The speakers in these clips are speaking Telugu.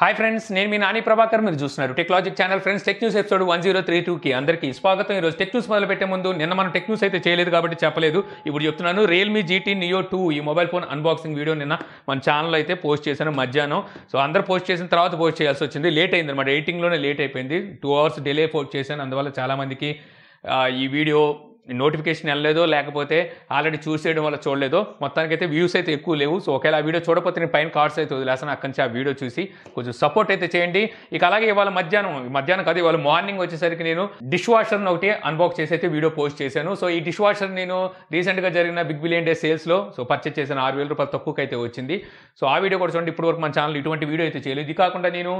హాయ్ ఫ్రెండ్స్ నేను మీ నాని ప్రభాకర్ మీరు చూస్తున్నారు technology channel friends tech news episode one zero three టూకి అందరికీ స్వాగతం. ఈరోజు టెక్ న్యూస్ మొదలు పెట్టే ముందు నిన్న మనం టెక్ న్యూస్ అయితే చేయలేదు కాబట్టి చెప్పలేదు. ఇప్పుడు చెప్తున్నాను రియల్మీ జీటీ నియో టూ ఈ మొబైల్ ఫోన్ అన్బాక్సింగ్ వీడియో నిన్న మన ఛానల్ అయితే పోస్ట్ చేశాను మధ్యాహ్నం. సో అందరు పోస్ట్ చేసిన తర్వాత పోస్ట్ చేయాల్సి వచ్చింది. లేట్ అయింది అనమాట ఎయిటింగ్లోనే లేట్ అయిపోయింది. టూ అవర్స్ డిలే పోస్ట్ చేశాను. అందువల్ల చాలామందికి ఈ వీడియో నోటిఫికేషన్ వెళ్ళలేదో లేకపోతే ఆల్రెడీ చూసేయడం వల్ల చూడలేదో మొత్తానికి అయితే వ్యూస్ అయితే ఎక్కువ లేవు. సో ఒకవేళ ఆ వీడియో చూడకపోతే నేను పైన కార్డ్స్ అయితే వదిలేసాను అక్కడి నుంచి ఆ వీడియో చూసి కొంచెం సపోర్ట్ అయితే చేయండి. ఇక అలాగే ఇవాళ మధ్యాహ్నం మధ్యాహ్నం కాదు ఇవాళ మార్నింగ్ వచ్చేసరికి నేను డిష్ వాషర్ని ఒకటి అన్బాక్స్ చేసి అయితే వీడియో పోస్ట్ చేశాను. సో ఈ డిష్ వాషర్ నేను రీసెంట్గా జరిగిన బిగ్ బిలియన్ డే సేల్స్లో సో పర్చేస్ చేసిన ఆరు వేల రూపాయలు తక్కువకి అయితే వచ్చింది. సో ఆ వీడియో కూడా చూడండి. ఇప్పటివరకు వరకు మన ఛానల్ ఇటువంటి వీడియో అయితే చేయలేదు. ఇది కాకుండా నేను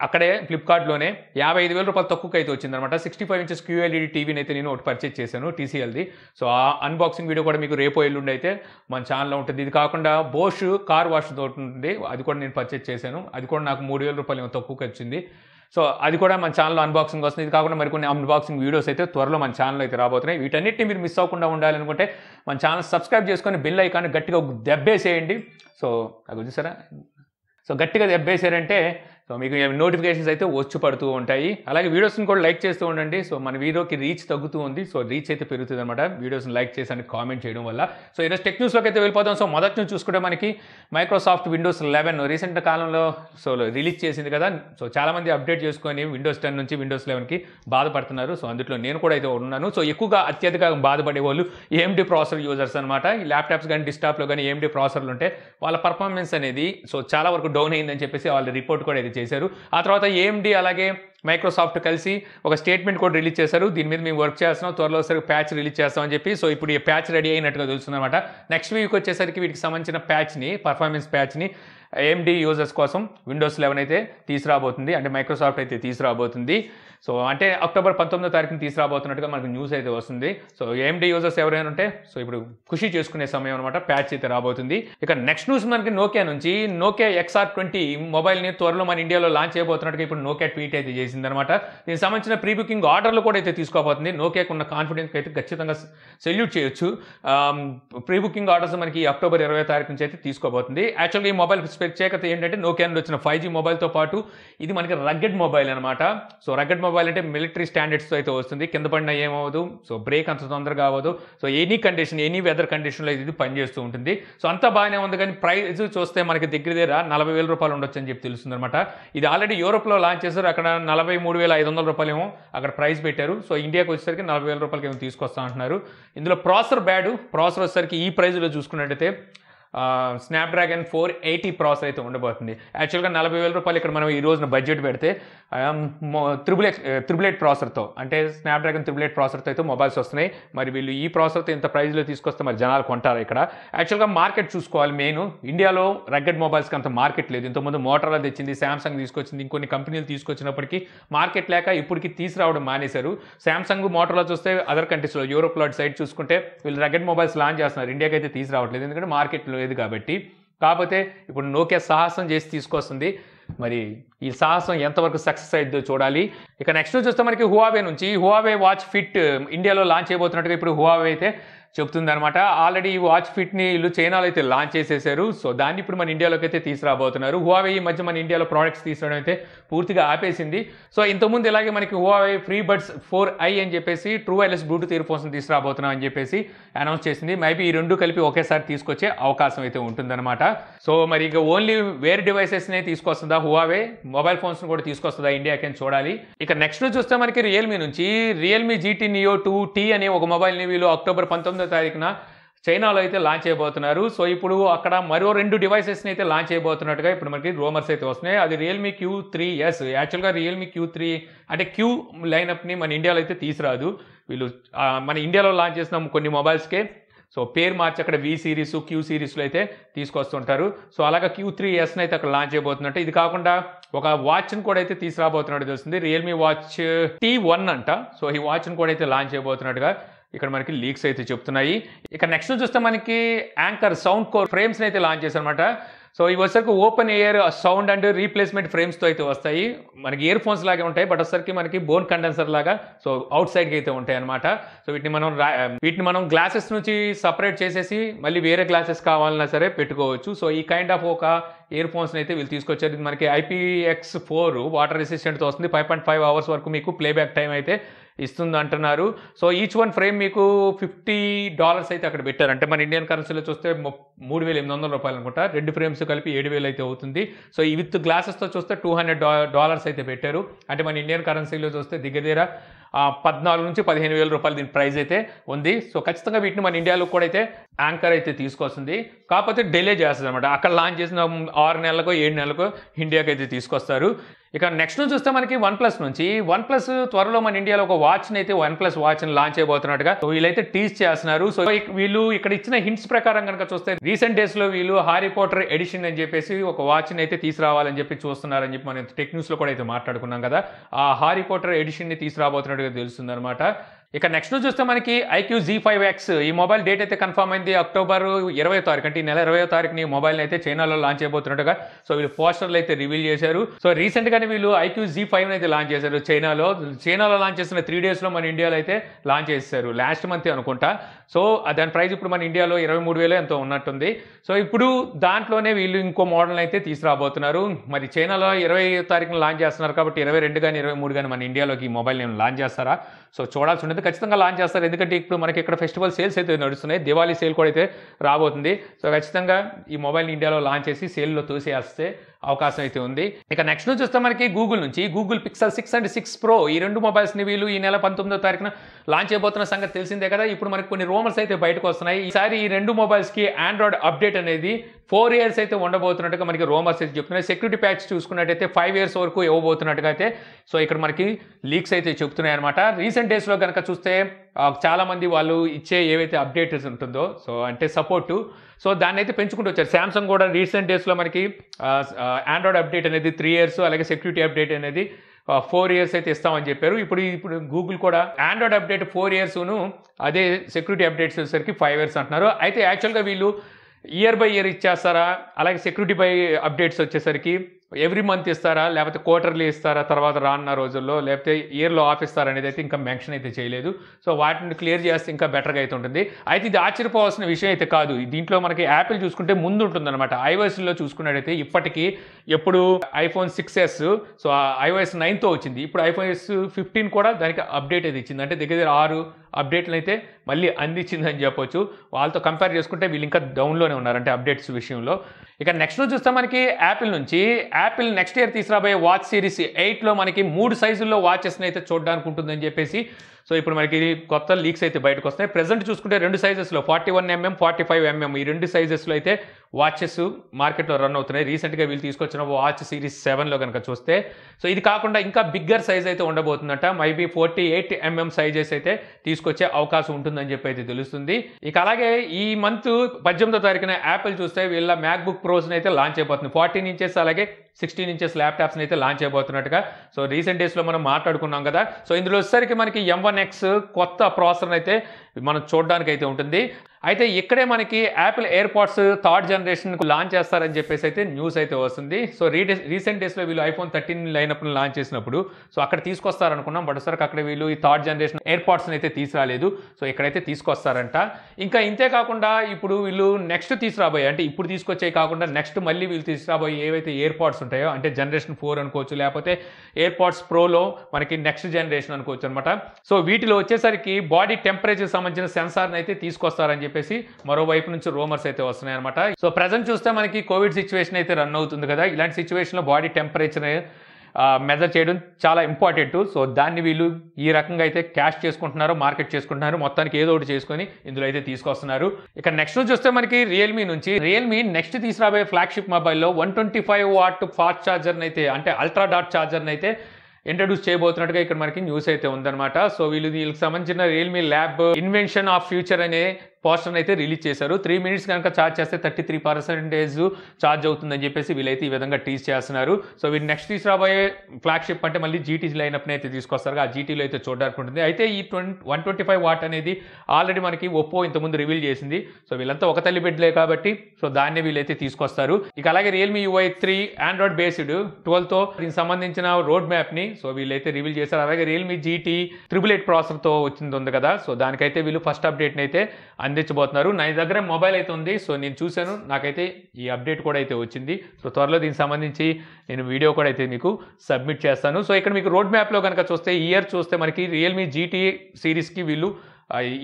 అక్కడే ఫ్లిప్కార్ట్లోనే యాభై ఐదు వేల రూపాయలు తక్కువకి అయితే వచ్చిందనమాట సిక్స్టీ ఫైవ్ ఇంచెస్ క్యూఎల్ఈడి టీవీని అయితే నేను ఒకటి పర్చేజ్ చేశాను టీసీఎల్ది సో ఆ అన్బాక్సింగ్ వీడియో కూడా మీకు రేపు ఎల్లుండి అయితే మన ఛానల్లో ఉంటుంది. ఇది కాకుండా బోష్ కార్ వాష్ ఉంటుంది. అది కూడా నేను పర్చేస్ చేశాను. అది కూడా నాకు మూడు వేల రూపాయలు ఏమో తక్కువకి వచ్చింది. సో అది కూడా మన ఛానల్లో అన్బాక్సింగ్ వస్తుంది ఇది కాకుండా మరికొన్ని అన్బాక్సింగ్ వీడియోస్ అయితే త్వరలో మన ఛానల్ అయితే రాబోతున్నాయి. వీటన్నిటిని మీరు మిస్ అవ్వకుండా ఉండాలనుకుంటే మన ఛానల్ సబ్స్క్రైబ్ చేసుకొని బిల్ ఐకాన్ గట్టిగా దెబ్బేసేయండి. సో అది చూసారా సో గట్టిగా దెబ్బేసారంటే సో మీకు నోటిఫికేషన్స్ అయితే వచ్చి పడుతూ ఉంటాయి. అలాగే వీడియోస్ని కూడా లైక్ చేస్తూ ఉండండి. సో మన వీడియోకి రీచ్ తగ్గుతూ ఉంది. సో రీచ్ అయితే పెరుగుతుంది అనమాట వీడియోస్ని లైక్ చేసి కామెంట్ చేయడం వల్ల. సో ఈరోజు టెక్ న్యూస్లోకి అయితే వెళ్ళిపోతాం సో మొదటి నుంచి చూసుకుంటే మనకి మైక్రోసాఫ్ట్ విండోస్ లెవెన్ రీసెంట్ కాలంలో సో రిలీజ్ చేసింది కదా. సో చాలామంది అప్డేట్ చేసుకొని విండోస్ టెన్ నుంచి విండోస్ లెవెన్కి బాధపడుతున్నారు. సో అందులో నేను కూడా అయితే ఉన్నాను. సో ఎక్కువగా అత్యధిక బాధపడే వాళ్ళు ఏఎండి ప్రాసెసర్ యూజర్స్ అనమాట ఈ ల్యాప్టాప్స్ కానీ డిస్టాప్లో కానీ ఏఎండి ప్రాసెసర్లు ఉంటే వాళ్ళ పర్ఫార్మెన్స్ అనేది సో చాలా వరకు డౌన్ అయిందని చెప్పేసి వాళ్ళ రిపోర్ట్ కూడా అయితే చేశారు. ఆ తర్వాత ఏఎండి అలాగే మైక్రోసాఫ్ట్ కలిసి ఒక స్టేట్మెంట్ కూడా రిలీజ్ చేశారు. దీని మీద మేము వర్క్ చేస్తున్నాం. త్వరలో సరికి ప్యాచ్ రిలీజ్ చేస్తామని చెప్పి. సో ఇప్పుడు ఈ ప్యాచ్ రెడీ అయినట్టుగా తెలుస్తుందన్నమాట నెక్స్ట్ వీక్ వచ్చేసరికి వీటికి సంబంధించిన ప్యాచ్ని పర్ఫార్మెన్స్ ప్యాచ్ని ఏఎండి యూజర్స్ కోసం విండోస్ లెవెన్ అయితే తీసుకురాబోతుంది అంటే మైక్రోసాఫ్ట్ అయితే తీసుకురాబోతుంది సో అంటే అక్టోబర్ పంతొమ్మిదో తారీఖున తీసుకురాబోతున్నట్టుగా మనకు న్యూస్ అయితే వస్తుంది. సో ఏఎండి యూజర్స్ ఎవరైనా ఉంటే సో ఇప్పుడు ఖుషి చేసుకునే సమయం అనమాట ప్యాచ్ అయితే రాబోతుంది. ఇక నెక్స్ట్ న్యూస్ మనకి నోకియా నుంచి. నోకియా ఎక్స్ఆర్ ట్వంటీ మొబైల్ని త్వరలో మన ఇండియాలో లాంచ్ చేయబోతున్నట్టుగా ఇప్పుడు నోకియా ట్వీట్ అయితే చేసిందనమాట దీనికి సంబంధించిన ప్రీ బుకింగ్ ఆర్డర్లు కూడా అయితే తీసుకోబోతుంది. నోకియాకు ఉన్న కాన్ఫిడెన్స్ అయితే ఖచ్చితంగా సెల్యూట్ చేయొచ్చు. ప్రీ బుకింగ్ ఆర్డర్స్ మనకి అక్టోబర్ ఇరవై తారీఖు నుంచి అయితే తీసుకోబోతుంది. యాక్చువల్గా ఈ మొబైల్ ప్రత్యేకత ఏంటంటే నోకియా వచ్చిన ఫైవ్ జీ మొబైల్తో పాటు ఇది మనకి రగ్గెడ్ మొబైల్ అనమాట సో రగ్గెడ్ మొబైల్ అంటే మిలిటరీ స్టాండర్డ్స్తో అయితే వస్తుంది. కింద పడిన ఏమవ్వదు. సో బ్రేక్ అంత తొందరగా అవ్వదు. So any condition any weather కండిషన్లో ఇది పనిచేస్తూ ఉంటుంది. సో అంతా బాగానే ఉంది కానీ ప్రైస్ చూస్తే మనకి దగ్గర దగ్గర నలభై వేల రూపాయలు ఉండొచ్చు అని చెప్పి తెలుస్తుంది అనమాట ఇది ఆల్రెడీ యూరోప్లో లాంచ్ చేశారు. అక్కడ నలభై మూడు వేల ఐదు వందల రూపాయలు ఏమో అక్కడ ప్రైస్ పెట్టారు. సో ఇండియాకి వచ్చేసరికి నలభై వేల రూపాయలకి ఏమో తీసుకొస్తా అంటున్నారు. ఇందులో ప్రాసెసర్ బ్యాడ్ ప్రాసెసర్ వచ్చేసరికి ఈ ప్రైస్లో చూసుకున్నట్టయితే స్నాప్డ్రాగన్ ఫోర్ ఎయిటీ ప్రాసెస్ అయితే ఉండబోతుంది. యాక్చువల్గా నలభై వేల రూపాయలు ఇక్కడ మనం ఈ రోజున బడ్జెట్ పెడితే త్రిబుల్ ఎక్స్ త్రిబుల్ ప్రాసెసర్తో అంటే స్నాప్డ్రాగన్ త్రిబుల్ ప్రాసెసర్తో అయితే మొబైల్స్ వస్తున్నాయి. మరి వీళ్ళు ఈ ప్రాసెసర్తో ఇంత ప్రైస్లో తీసుకొస్తే మరి జనాలు కొంటారు ఇక్కడ? యాక్చువల్గా మార్కెట్ చూసుకోవాలి మెయిన్. ఇండియాలో రగ్గడ్ మొబైల్స్కి అంత మార్కెట్ లేదు. ఇంతకుముందు మోటార్లో తెచ్చింది శాంసంగ్ తీసుకొచ్చింది ఇంకొన్ని కంపెనీలు తీసుకొచ్చినప్పటికీ మార్కెట్ లేక ఇప్పటికి తీసుకురావడం మానేశారు. శాంసంగ్ మోటార్లో చూస్తే అదర్ కంట్రీస్లో యూరోప్లో సైడ్ చూసుకుంటే వీళ్ళు రగ్గడ్ మొబైల్స్ లాంచ్ చేస్తున్నారు. ఇండియాకి అయితే తీసుకురావట్లేదు ఎందుకంటే మార్కెట్లో లేదు కాబట్టి. కాకపోతే ఇప్పుడు నోకియా సాహసం చేసి తీసుకొస్తుంది. మరి ఈ సాహసం ఎంతవరకు సక్సెస్ అయిద్దో చూడాలి. ఇక నెక్స్ట్ చూస్తే మనకి హువావే నుంచి హువావే వాచ్ ఫిట్ ఇండియాలో లాంచ్ చేయబోతున్నట్టుగా ఇప్పుడు హువావే అయితే చెప్తుంది అనమాట ఆల్రెడీ ఈ వాచ్ ఫిట్ని వీళ్ళు చైనాలో అయితే లాంచ్ చేసేసారు. సో దాన్ని ఇప్పుడు మన ఇండియాలోకి అయితే తీసుకురాబోతున్నారు. హువావే ఈ మధ్య మన ఇండియాలో ప్రోడక్ట్స్ తీసుకోవడం అయితే పూర్తిగా ఆపేసింది. సో ఇంతకుముందు ఇలాగే మనకి Huawei free buds four i అని చెప్పేసి true wireless Bluetooth earphones తీసుకురాబోతున్నాం అని చెప్పేసి అనౌన్స్ చేసింది. మేబీ ఈ రెండు కలిపి ఒకేసారి తీసుకొచ్చే అవకాశం అయితే ఉంటుందన్నమాట. సో మరి ఇక ఓన్లీ వేర్ డివైసెస్నే తీసుకొస్తుందా హువావే మొబైల్ ఫోన్స్ కూడా తీసుకొస్తుందా ఇండియాకి అని చూడాలి. ఇక నెక్స్ట్ చూస్తే మనకి రియల్మీ నుంచి Realme GT neo two T అనే ఒక మొబైల్ని వీళ్ళు అక్టోబర్ పంతొమ్మిది తారీఖున చైనాలో అయితే లాంచ్ చేయబోతున్నారు. సో ఇప్పుడు అక్కడ మరో రెండు డివైసెస్ని అయితే లాంచ్ చేయబోతున్నట్టుగా ఇప్పుడు మనకి రోమర్స్ అయితే వస్తున్నాయి. అది రియల్మీ క్యూ త్రీ ఎస్ యాక్చువల్గా రియల్మీ క్యూ త్రీ అంటే క్యూ లైనప్ని మన ఇండియాలో అయితే తీసిరాదు వీళ్ళు మన ఇండియాలో లాంచ్ చేసిన కొన్ని మొబైల్స్కే సో పేరు మార్చి అక్కడ వి సిరీస్ క్యూ సిరీస్లో అయితే తీసుకొస్తుంటారు. సో అలాగా క్యూ త్రీ ఎస్ని అయితే అక్కడ లాంచ్ చేయబోతున్నట్టు. ఇది కాకుండా ఒక వాచ్ని కూడా అయితే తీసుకురాబోతున్నట్టు తెలుస్తుంది. రియల్మీ వాచ్ టీ వన్ అంట. సో ఈ వాచ్ని కూడా అయితే లాంచ్ చేయబోతున్నట్టుగా ఇక్కడ మనకి లీక్స్ అయితే చెప్తున్నాయి. ఇక నెక్స్ట్ చూస్తే మనకి యాంకర్ సౌండ్ కోర్ ఫ్రేమ్స్ని అయితే లాంచ్ చేశారనమాట సో ఇవి వచ్చరికి open air sound and replacement ఫ్రేమ్స్తో అయితే వస్తాయి. మనకి ఇయర్ ఫోన్స్ లాగే ఉంటాయి బట్ వచ్చేసరికి మనకి బోన్ కండెన్సర్ లాగా సో అవుట్ సైడ్కి అయితే ఉంటాయి అనమాట సో వీటిని మనం వీటిని మనం గ్లాసెస్ నుంచి సపరేట్ చేసేసి మళ్ళీ వేరే గ్లాసెస్ కావాలన్నా సరే పెట్టుకోవచ్చు. సో ఈ కైండ్ ఆఫ్ ఒక ఇయర్ ఫోన్స్ని అయితే వీళ్ళు తీసుకొచ్చారు. ఇది మనకి ఐపీఎక్స్ ఫోర్ వాటర్ రెసిస్టెంట్తో వస్తుంది. ఫైవ్ పాయింట్ ఫైవ్ అవర్స్ వరకు మీకు ప్లేబ్యాక్ టైం అయితే ఇస్తుంది అంటున్నారు సో ఈచ్ వన్ ఫ్రేమ్ మీకు ఫిఫ్టీ డాలర్స్ అయితే అక్కడ పెట్టారు. అంటే మన ఇండియన్ కరెన్సీలో చూస్తే మూడు వేల ఎనిమిది వందల రూపాయలు అనుకుంటా. రెండు ఫ్రేమ్స్ కలిపి ఏడు వేలు అయితే అవుతుంది. సో ఈ విత్ గ్లాసెస్తో చూస్తే టూ హండ్రెడ్ డాలర్స్ అయితే పెట్టారు. అంటే మన ఇండియన్ కరెన్సీలో చూస్తే దగ్గర దగ్గర పద్నాలుగు నుంచి పదిహేను వేల రూపాయలు దీని ప్రైస్ అయితే ఉంది. సో ఖచ్చితంగా వీటిని మన ఇండియాలో కూడా అయితే యాంకర్ అయితే తీసుకొస్తుంది. కాకపోతే డిలే చేస్తుంది అనమాట అక్కడ లాంచ్ చేసిన ఆరు నెలలకో ఏడు నెలలకో ఇండియాకి అయితే తీసుకొస్తారు. ఇక నెక్స్ట్ నుంచి చూస్తే మనకి వన్ ప్లస్ నుంచి. వన్ ప్లస్ త్వరలో మన ఇండియాలో ఒక వాచ్ని అయితే వన్ ప్లస్ వాచ్ని లాంచ్ చేయబోతున్నట్టుగా సో వీళ్ళైతే టీజ్ చేస్తున్నారు. సో వీళ్ళు ఇక్కడ ఇచ్చిన హింట్స్ ప్రకారం కనుక చూస్తే రీసెంట్ డేస్లో వీళ్ళు హారీ పోటర్ ఎడిషన్ అని చెప్పేసి ఒక వాచ్ని అయితే తీసుకురావాలని చెప్పి చూస్తున్నారని చెప్పి మనం టెక్ న్యూస్లో కూడా అయితే మాట్లాడుకున్నాం కదా. ఆ హారీ పోటర్ ఎడిషన్ని తీసుకురాబోతున్నట్టుగా తెలుస్తుంది అనమాట ఇక నెక్స్ట్ చూస్తే మనకి ఐక్యూ జీ ఫైవ్ ఎక్స్ ఈ మొబైల్ డేట్ అయితే కన్ఫర్మ్ అయింది అక్టోబర్ ఇరవై తారీఖు అంటే ఈ నెల ఇరవై తారీఖుని మొబైల్ అయితే చైనాలో లాంచ్ అయిపోతున్నట్టుగా సో వీళ్ళు పోస్టర్లు అయితే రివీల్ చేశారు. సో రీసెంట్గానే వీళ్ళు ఐక్యూ జీ ఫైవ్ అయితే లాంచ్ చేశారు చైనాలో. చైనాలో లాంచ్ చేసిన త్రీ డేస్లో మన ఇండియాలో అయితే లాంచ్ చేశారు. లాస్ట్ మంత్ అనుకుంటా. సో దాని ప్రైస్ ఇప్పుడు మన ఇండియాలో ఇరవై మూడు వేలు ఎంతో ఉన్నట్టుంది. సో ఇప్పుడు దాంట్లోనే వీళ్ళు ఇంకో మోడల్ అయితే తీసుకురాబోతున్నారు. మరి చైనాలో ఇరవై తారీఖున లాంచ్ చేస్తున్నారు కాబట్టి ఇరవై రెండు కానీ ఇరవై మూడు కానీ మన ఇండియాలోకి ఈ మొబైల్ నేను లాంచ్ చేస్తారా? సో చూడాల్సి అయితే ఖచ్చితంగా లాంచ్ చేస్తారు. ఎందుకంటే ఇప్పుడు మనకి ఇక్కడ ఫెస్టివల్ సేల్స్ అయితే నడుస్తున్నాయి. దివాళీ సేల్ కూడా అయితే రాబోతుంది. సో ఖచ్చితంగా ఈ మొబైల్ ఇండియాలో లాంచ్ చేసి సేల్లో తోసేస్తే అవకాశం అయితే ఉంది. ఇక నెక్స్ట్ నుంచి వస్తే మనకి గూగుల్ నుంచి. Google Pixel six and six pro ఈ రెండు మొబైల్స్ని వీళ్ళు ఈ నెల పంతొమ్మిదో తారీఖున లాంచ్ చేయబోతున్న సంగతి తెలిసిందే కదా. ఇప్పుడు మనకి కొన్ని రూమర్స్ అయితే బయటకు వస్తున్నాయి. ఈసారి ఈ రెండు మొబైల్స్కి ఆండ్రాయిడ్ అప్డేట్ అనేది ఫోర్ ఇయర్స్ అయితే ఉండబోతున్నట్టుగా మనకి రోమర్స్ అయితే చెప్తున్నాయి. సెక్యూరిటీ ప్యాచ్ చూసుకున్నట్టయితే ఫైవ్ ఇయర్స్ వరకు ఇవ్వబోతున్నట్టుగా అయితే సో ఇక్కడ మనకి లీక్స్ అయితే చెప్తున్నాయి అనమాట రీసెంట్ డేస్లో కనుక చూస్తే చాలామంది వాళ్ళు ఇచ్చే ఏవైతే అప్డేట్స్ ఉంటుందో సో అంటే సపోర్టు సో దాన్ని అయితే పెంచుకుంటూ వచ్చారు. శాంసంగ్ కూడా రీసెంట్ డేస్లో మనకి ఆండ్రాయిడ్ అప్డేట్ అనేది త్రీ ఇయర్స్ అలాగే సెక్యూరిటీ అప్డేట్ అనేది ఫోర్ ఇయర్స్ అయితే ఇస్తామని చెప్పారు. ఇప్పుడు ఇప్పుడు గూగుల్ కూడా ఆండ్రాయిడ్ అప్డేట్ ఫోర్ ఇయర్స్ను అదే సెక్యూరిటీ అప్డేట్స్ వచ్చేసరికి ఫైవ్ ఇయర్స్ అంటున్నారు. అయితే యాక్చువల్గా వీళ్ళు ఇయర్ బై ఇయర్ ఇచ్చేస్తారా? అలాగే సెక్యూరిటీ బై అప్డేట్స్ వచ్చేసరికి ఎవ్రీ మంత్ ఇస్తారా? లేకపోతే క్వార్టర్లీ ఇస్తారా? తర్వాత రానున్న రోజుల్లో? లేకపోతే ఇయర్లో ఆఫ్ ఇస్తారా అనేది అయితే ఇంకా మెన్షన్ అయితే చేయలేదు. సో వాటిని క్లియర్ చేస్తే ఇంకా బెటర్గా అయితే ఉంటుంది. అయితే ఇది ఆశ్చర్యపోవాల్సిన విషయం అయితే కాదు. దీంట్లో మనకి యాపిల్ చూసుకుంటే ముందు ఉంటుంది అనమాట ఐఓఎస్లో చూసుకున్నట్టయితే ఇప్పటికీ ఎప్పుడు iPhone six S so iOS నైన్తో వచ్చింది. ఇప్పుడు ఐఫోన్ ఎస్ ఫిఫ్టీన్ కూడా దానికి అప్డేట్ అయితే ఇచ్చింది. అంటే దగ్గర దగ్గర ఆరు అప్డేట్లు అయితే మళ్ళీ అందించిందని చెప్పొచ్చు. వాళ్ళతో కంపేర్ చేసుకుంటే వీళ్ళు ఇంకా డౌన్లోనే ఉన్నారు అంటే అప్డేట్స్ విషయంలో. ఇక నెక్స్ట్ చూస్తే మనకి యాపిల్ నుంచి యాపిల్ నెక్స్ట్ ఇయర్ తీసుకురాబోయే వాచ్ సిరీస్ ఎయిట్లో మనకి మూడు సైజుల్లో వాచెస్ని అయితే చూడడానికి ఉంటుందని చెప్పేసి సో ఇప్పుడు మనకి కొత్త లీక్స్ అయితే బయటకు వస్తాయి ప్రజెంట్ చూసుకుంటే రెండు సైజెస్లో forty one mm forty five mm ఈ రెండు సైజెస్లో అయితే వాచెస్ మార్కెట్లో రన్ అవుతున్నాయి. రీసెంట్గా వీళ్ళు తీసుకొచ్చిన వాచ్ సిరీస్ సెవెన్లో కనుక చూస్తే. సో ఇది కాకుండా ఇంకా బిగ్గర్ సైజ్ అయితే ఉండబోతుందట. Maybe forty eight mm sizes అయితే తీసుకొచ్చే అవకాశం ఉంటుందని చెప్పి అయితే తెలుస్తుంది. ఇక అలాగే ఈ మంత్ పద్దెనిమిదో తారీఖున యాపిల్ చూస్తే వీళ్ళ మ్యాక్బుక్ ప్రోస్ని అయితే లాంచ్ అయిపోతుంది. ఫార్టీన్ ఇంచెస్ అలాగే సిక్స్టీన్ ఇంచెస్ ల్యాప్టాప్స్ని అయితే లాంచ్ అయిపోతున్నట్టుగా సో రీసెంట్ డేస్లో మనం మాట్లాడుకున్నాం కదా. సో ఇందులో వచ్చేసరికి మనకి ఎం వన్ ఎక్స్ కొత్త ప్రాసెసర్ అయితే మనం చూడడానికి అయితే ఉంటుంది. అయితే ఇక్కడే మనకి యాపిల్ ఎయిర్ పాడ్స్ థర్డ్ జనరేషన్కు లాంచ్ చేస్తారని చెప్పేసి అయితే న్యూస్ అయితే వస్తుంది. సో రీ రీసెంట్ డేస్లో వీళ్ళు ఐఫోన్ థర్టీన్ లైనప్పుడు లాంచ్ చేసినప్పుడు సో అక్కడ తీసుకొస్తారనుకున్నాం. బట్ సరికి అక్కడ వీళ్ళు ఈ థర్డ్ జనరేషన్ ఎయిర్ పాడ్స్ని అయితే తీసుకురాలేదు. సో ఇక్కడైతే తీసుకొస్తారంట. ఇంకా ఇంతే కాకుండా ఇప్పుడు వీళ్ళు నెక్స్ట్ తీసుకురాబోయే అంటే ఇప్పుడు తీసుకొచ్చే కాకుండా నెక్స్ట్ మళ్ళీ వీళ్ళు తీసుకురాబోయే ఏవైతే ఎయిర్ పాడ్స్ ఉంటాయో అంటే జనరేషన్ ఫోర్ అనుకోవచ్చు లేకపోతే ఎయిర్ పాడ్స్ ప్రోలో మనకి నెక్స్ట్ జనరేషన్ అనుకోవచ్చు అనమాట సో వీటిలో వచ్చేసరికి బాడీ టెంపరేచర్ సంబంధించిన సెన్సార్ని అయితే తీసుకొస్తారని చెప్పేసి మరోవైపు నుంచి రోమర్స్ అయితే వస్తున్నాయి అనమాట సో ప్రజెంట్ చూస్తే మనకి కోవిడ్ సిచ్యువేషన్ అయితే రన్ అవుతుంది కదా. ఇలాంటి సిచ్యువేషన్లో బాడీ టెంపరేచర్ మెజర్ చేయడం చాలా ఇంపార్టెంట్. సో దాన్ని వీళ్ళు ఈ రకంగా అయితే క్యాష్ చేసుకుంటున్నారు మార్కెట్ చేసుకుంటున్నారు మొత్తానికి ఏదో ఒకటి చేసుకొని ఇందులో అయితే తీసుకొస్తున్నారు. ఇక నెక్స్ట్ చూస్తే మనకి రియల్మీ నుంచి. రియల్మీ నెక్స్ట్ తీసుకురాబోయే ఫ్లాగ్షిప్ మొబైల్లో one twenty five watt fast ఛార్జర్ని అయితే అంటే అల్ట్రా డాట్ ఛార్జర్ని అయితే ఇంట్రడ్యూస్ చేయబోతున్నట్టుగా ఇక్కడ మనకి న్యూస్ అయితే ఉందన్నమాట. సో వీళ్ళు వీళ్ళకి సంబంధించిన Realme lab invention of future అనే పోస్టర్ని అయితే రిలీజ్ చేశారు. త్రీ మినిట్స్ కనుక ఛార్జ్ చేస్తే థర్టీ త్రీ పర్సెంటేజ్ ఛార్జ్ అవుతుందని చెప్పేసి వీళ్ళైతే ఈ విధంగా టీజ్ చేస్తున్నారు. సో వీళ్ళు నెక్స్ట్ తీసుకురాబోయే ఫ్లాగ్షిప్ అంటే మళ్ళీ జీటీ లైనప్ని అయితే తీసుకొస్తారు ఆ జీటీలో అయితే చూడడానికి ఉంటుంది అయితే ఈ twenty one twenty five watt అనేది ఆల్రెడీ మనకి ఒప్పో ఇంతకుముందు రివీల్ చేసింది. సో వీళ్ళంతా ఒక తల్లి బిడ్డలే కాబట్టి సో దాన్ని వీళ్ళైతే తీసుకొస్తారు. ఇక అలాగే Realme UI three Android based ట్వెల్వ్తో దీనికి సంబంధించిన రోడ్ మ్యాప్ని సో వీళ్ళైతే రివీల్ చేశారు. అలాగే రియల్మీ జీటీ త్రిబుల్ ఎయిట్ ప్రాసెసర్తో వచ్చింది ఉంది కదా. సో దానికైతే వీళ్ళు ఫస్ట్ అప్డేట్ని అయితే అందించబోతున్నారు. నా దగ్గర మొబైల్ అయితే ఉంది సో నేను చూశాను. నాకైతే ఈ అప్డేట్ కూడా అయితే వచ్చింది. సో త్వరలో దీనికి సంబంధించి నేను వీడియో కూడా అయితే మీకు సబ్మిట్ చేస్తాను. సో ఇక్కడ మీకు రోడ్ మ్యాప్లో కనుక చూస్తే ఇయర్ చూస్తే మనకి రియల్మీ జీటీ సిరీస్కి వీళ్ళు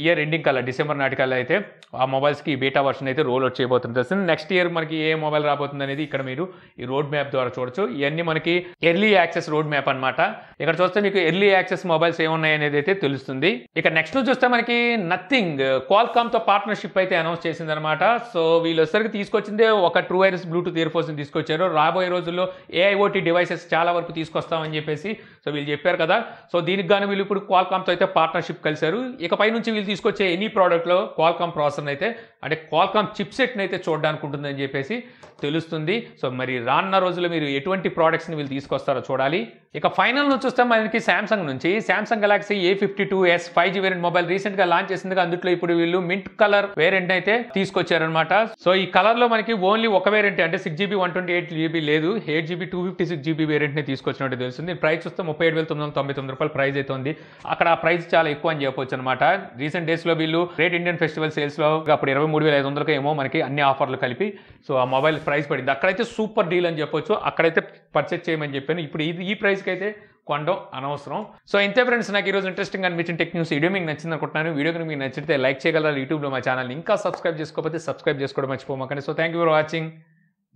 ఇయర్ ఎండింగ్ కల్లా డిసెంబర్ నాటికల్లా అయితే ఆ మొబైల్స్కి బీటా వర్షన్ అయితే రోల్ అవుట్ చేయబోతుంది. తెలుస్తుంది నెక్స్ట్ ఇయర్ మనకి ఏ మొబైల్ రాబోతుంది అనేది ఇక్కడ మీరు ఈ రోడ్ మ్యాప్ ద్వారా చూడొచ్చు. ఇవన్నీ మనకి ఎర్లీ యాక్సెస్ రోడ్ మ్యాప్ అనమాట ఇక్కడ చూస్తే మీకు ఎర్లీ యాక్సెస్ మొబైల్స్ ఏమున్నాయి అనేది అయితే తెలుస్తుంది. ఇక నెక్స్ట్ చూస్తే మనకి నథింగ్ క్వాల్కామ్తో పార్ట్నర్షిప్ అయితే అనౌన్స్ చేసింది అనమాట సో వీళ్ళు వచ్చరికి తీసుకొచ్చిందే ఒక true wireless Bluetooth earphones తీసుకొచ్చారు. రాబోయే రోజుల్లో ఏఐఓటీ డివైసెస్ చాలా వరకు తీసుకొస్తామని చెప్పేసి సో వీళ్ళు చెప్పారు కదా. సో దీనికి గాను వీళ్ళు ఇప్పుడు క్వాల్కామ్తో అయితే పార్ట్నర్షిప్ కలిశారు. ఇకపై నుంచి వీళ్ళు తీసుకొచ్చే ఎనీ ప్రోడక్ట్లో క్వాల్కామ్ ప్రాసెస్ అయితే అంటే క్వాల్కామ్ చిప్సెట్ని అయితే చూడడానికి ఉంటుందని చెప్పేసి తెలుస్తుంది. సో మరి రానున్న రోజుల్లో మీరు ఎటువంటి ప్రోడక్ట్స్ని వీళ్ళు తీసుకొస్తారో చూడాలి. ఇక ఫైనల్ నుంచి చూస్తే మనకి శాంసంగ్ నుంచి. Samsung Galaxy A fifty two S five G variant mobile రీసెంట్గా లాంచ్ చేసింది అందులో ఇప్పుడు వీళ్ళు మింట్ కలర్ వేరియంట్ అయితే తీసుకొచ్చారనమాట సో ఈ కలర్లో మనకి ఓన్లీ ఒక వేరియంట్ అంటే six GB one twenty eight GB లేదు. Eight GB two fifty six GB వేరియంట్ని తీసుకొచ్చినట్టు తెలుస్తుంది. ప్రైస్ చూస్తే ముప్పై ఏడు వేల తొమ్మిది వందల తొంభై తొమ్మిది రూపాయలు ప్రైస్ అయితే ఉంది. అక్కడ ఆ ప్రైస్ చాలా ఎక్కువ అని చెప్పొచ్చు అనమాట రీసెంట్ డేస్లో వీళ్ళు గ్రేట్ ఇండియన్ ఫెస్టివల్ సేల్స్లో అప్పుడు ఇరవై మూడు వేల ఐదు వందలకేమో మనకి అన్ని ఆఫర్లు కలిపి. సో ఆ మొబైల్ ప్రైస్ పడింది. అక్కడైతే సూపర్ డీల్ అని చెప్పొచ్చు. అక్కడైతే పర్చేస్ చేయమని చెప్పాను. ఇప్పుడు ఇది ఈ ప్రైస్కి అయితే కొనడం అనవసరం. సో ఇంతే ఫ్రెండ్స్ నాకు ఈరోజు ఇంట్రెస్టింగ్ అనిపించిన టెక్ న్యూస్ వీడియో మీకు నచ్చింది అనుకుంటున్నాను. వీడియో కనుక మీకు నచ్చితే లైక్ చేయగలరు. యూట్యూబ్లో మా ఛానల్ ఇంకా సబ్స్క్రైబ్ చేసుకోకపోతే సబ్స్క్రైబ్ చేసుకోవడం మర్చిపోమాకండి. So thank you for watching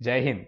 జై హింద్.